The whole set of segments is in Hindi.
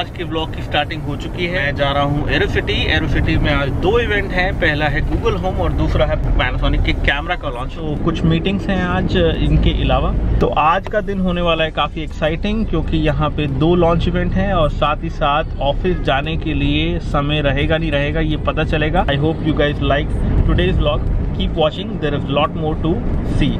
आज के ब्लॉग की स्टार्टिंग हो चुकी है। मैं जा रहा हूँ एरोसिटी एरोसिटी में आज दो इवेंट हैं। पहला है गूगल होम और दूसरा है पैनासोनिक के कैमरा का लॉन्च तो कुछ मीटिंग्स हैं आज इनके अलावा। तो आज का दिन होने वाला है काफ़ी एक्साइटिंग क्योंकि यहाँ पे दो लॉन्च इवेंट हैं और साथ ही साथ ऑफ़िस जाने के लिए समय रहेगा नहीं रहेगा, ये पता चलेगा। I hope you guys like today's blog keep watching there is lot more to see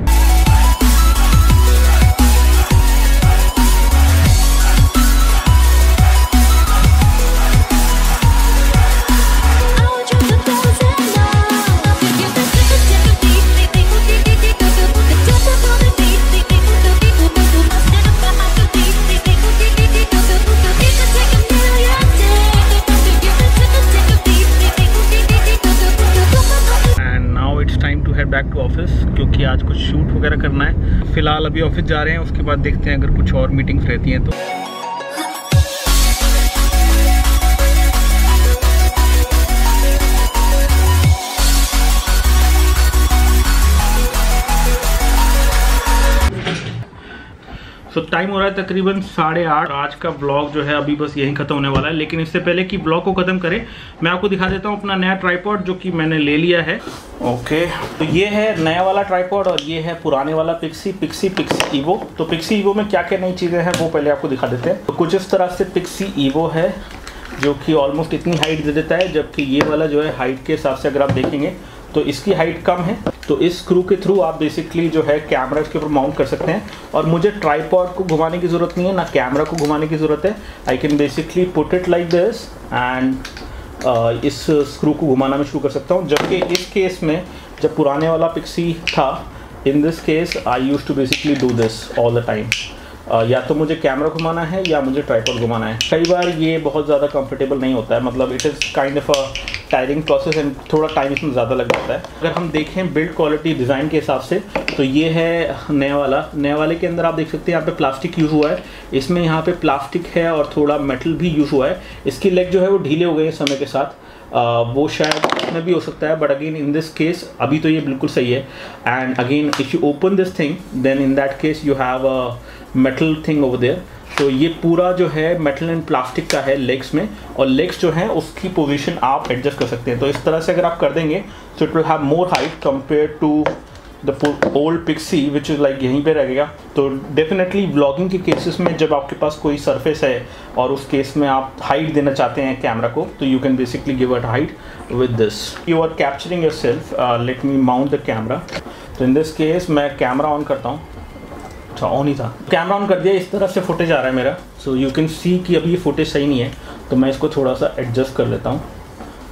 back to office क्योंकि आज कुछ शूट वगैरह करना है। फ़िलहाल अभी ऑफ़िस जा रहे हैं, उसके बाद देखते हैं अगर कुछ और मीटिंग्स रहती हैं तो। सो so, टाइम हो रहा है तकरीबन साढ़े आठ। आज का ब्लॉग जो है अभी बस यहीं खत्म होने वाला है। लेकिन इससे पहले कि ब्लॉग को खत्म करें मैं आपको दिखा देता हूँ अपना नया ट्राईपॉड जो कि मैंने ले लिया है। ओके okay, तो ये है नया वाला ट्राईपॉड और ये है पुराने वाला पिक्सी पिक्सी पिक्सी ईवो तो पिक्सी ईवो में क्या क्या नई चीज़ें हैं वो पहले आपको दिखा देते हैं। तो कुछ इस तरह से पिक्सी ईवो है जो कि ऑलमोस्ट इतनी हाइट दे देता है जबकि ये वाला जो है हाइट के हिसाब से अगर आप देखेंगे तो इसकी हाइट कम है। तो इस स्क्रू के थ्रू आप बेसिकली जो है कैमरा इसके ऊपर माउंट कर सकते हैं। और मुझे ट्राईपॉड को घुमाने की ज़रूरत नहीं है, ना कैमरा को घुमाने की ज़रूरत है। I can basically put it like this and इस स्क्रू को घुमाना मैं शुरू कर सकता हूँ। जबकि इस केस में जब पुराने वाला पिक्सी था in this case I use to basically do this all the time या तो मुझे कैमरा घुमाना है या मुझे ट्राईपॉड घुमाना है। कई बार ये बहुत ज़्यादा कंफर्टेबल नहीं होता है मतलब it is kind of a tiring process and थोड़ा टाइम इसमें ज़्यादा लग जाता है। अगर हम देखें बिल्ड क्वालिटी डिज़ाइन के हिसाब से तो ये है नया वाला। नया वाले के अंदर आप देख सकते हैं यहाँ पे प्लास्टिक यूज़ हुआ है। इसमें यहाँ पे प्लास्टिक है और थोड़ा मेटल भी यूज़ हुआ है। इसकी लेग जो है वो ढीले हो गए हैं समय के साथ। Uh, वो शायद इसमें भी हो सकता है but again in this case अभी तो ये बिल्कुल सही है। And again if you open this thing then in that case you have metal thing over there तो ये पूरा जो है मेटल एंड प्लास्टिक का है लेग्स में और लेग्स जो है, उसकी पोजीशन आप एडजस्ट कर सकते हैं। तो इस तरह से अगर आप कर देंगे तो it will have more height compare to the old Pixi which is like यहीं पे रहेगा तो डेफिनेटली ब्लॉगिंग के केसेस में जब आपके पास कोई सरफेस है और उस केस में आप हाइट देना चाहते हैं कैमरा को तो you can basically give at height with this you are capturing your self let me mount the camera तो इन दिस केस मैं कैमरा ऑन करता हूँ। अच्छा ऑन ही था। कैमरा ऑन कर दिया, इस तरह से फुटेज आ रहा है मेरा। सो यू कैन सी कि अभी ये फुटेज सही नहीं है तो मैं इसको थोड़ा सा एडजस्ट कर लेता हूँ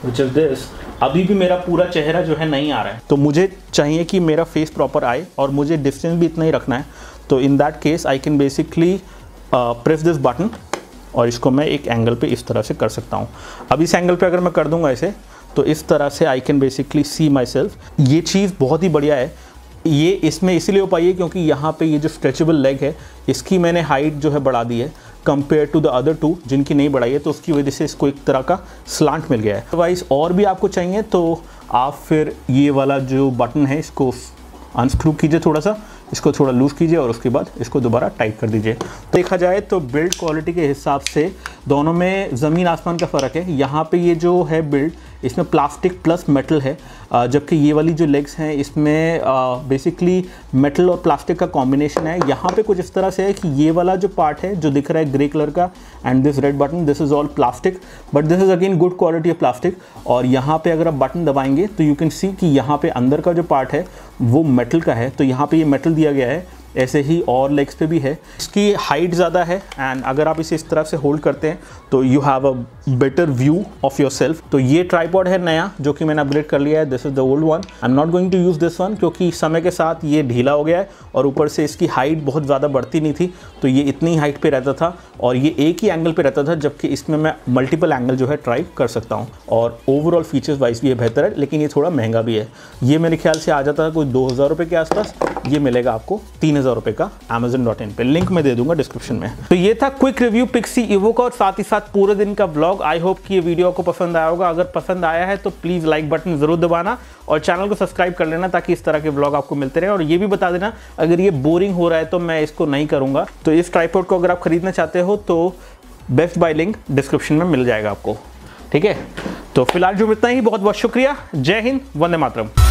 विच इज़ दिस अभी भी मेरा पूरा चेहरा जो है नहीं आ रहा है। तो मुझे चाहिए कि मेरा फेस प्रॉपर आए और मुझे डिस्टेंस भी इतना ही रखना है। तो in that case I can basically press this button और इसको मैं एक एंगल पे इस तरह से कर सकता हूँ। अब इस एंगल पे अगर मैं कर दूँगा ऐसे तो इस तरह से I can basically see my self ये चीज़ बहुत ही बढ़िया है ये इसमें इसीलिए हो पाई है क्योंकि यहाँ पे ये जो स्ट्रेचेबल लेग है, इसकी मैंने हाइट जो है बढ़ा दी है compare to the other two जिनकी नहीं बढ़ाई है तो उसकी वजह से इसको एक तरह का स्लांट मिल गया है। अदरवाइज़ और भी आपको चाहिए तो आप फिर ये वाला जो बटन है, इसको अनस्क्रू कीजिए थोड़ा सा इसको थोड़ा लूज़ कीजिए और उसके बाद इसको दोबारा टाइट कर दीजिए। तो देखा जाए तो बिल्ड क्वालिटी के हिसाब से दोनों में ज़मीन आसमान का फ़र्क है। यहाँ पे ये जो है बिल्ड इसमें प्लास्टिक प्लस मेटल है जबकि ये वाली जो लेग्स हैं, इसमें बेसिकली मेटल और प्लास्टिक का कॉम्बिनेशन है। यहाँ पे कुछ इस तरह से है कि ये वाला जो पार्ट है, जो दिख रहा है ग्रे कलर का and this red button this is all plastic but this is again good quality of plastic और यहाँ पे अगर आप बटन दबाएँगे तो यू कैन सी कि यहाँ पे अंदर का जो पार्ट है, वो मेटल का है। तो यहाँ पे ये मेटल दिया गया है। ऐसे ही और लेग्स पे भी है। इसकी हाइट ज़्यादा है एंड अगर आप इसे इस तरह से होल्ड करते हैं तो you have a better view of your self तो ये ट्राईपॉड है नया, जो कि मैंने अपग्रेड कर लिया है। This is the old one I am not going to use this one क्योंकि समय के साथ ये ढीला हो गया है और ऊपर से इसकी हाइट बहुत ज़्यादा बढ़ती नहीं थी तो ये इतनी हाइट पर रहता था और ये एक ही एंगल पर रहता था, जबकि इसमें मैं मल्टीपल एंगल जो है ट्राई कर सकता हूँ और ओवरऑल फीचर्स वाइज भी ये बेहतर है, लेकिन ये थोड़ा महँगा भी है। ये मेरे ख्याल से आ जाता है कोई दो हज़ार रुपये के आसपास। ये मिलेगा आपको तीन हज़ार रुपये का अमेजन डॉट इन पर लिंक मैं दे दूँगा डिस्क्रिप्शन में। तो ये था क्विक रिव्यू पिक्सी इवो का और साथ ही साथ पूरे दिन का ब्लॉग आई होप कि ये वीडियो आपको पसंद आया होगा। अगर पसंद आया है तो प्लीज़ लाइक बटन ज़रूर दबाना और चैनल को सब्सक्राइब कर लेना ताकि इस तरह के ब्लॉग आपको मिलते रहे। और ये भी बता देना, अगर ये बोरिंग हो रहा है तो मैं इसको नहीं करूँगा। तो इस ट्राईपोर्ट को अगर आप खरीदना चाहते हो तो बेस्ट बाय लिंक डिस्क्रिप्शन में मिल जाएगा आपको। ठीक है? तो फ़िलहाल जो इतना ही बहुत बहुत शुक्रिया। जय हिंद, वंदे मातरम।